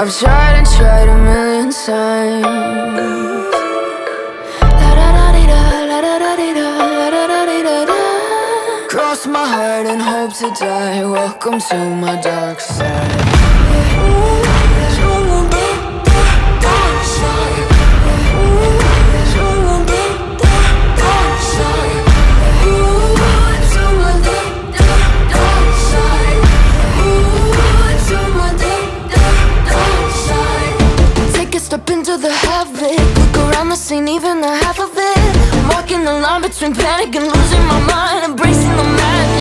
I've tried and tried a million times. la da da -dee da la da da -dee da la da da -dee da da Cross my heart and hope to die. Welcome to my dark side. Into the habit Look around the scene, even the half of it. I'm walking the line between panic and losing my mind. Embracing the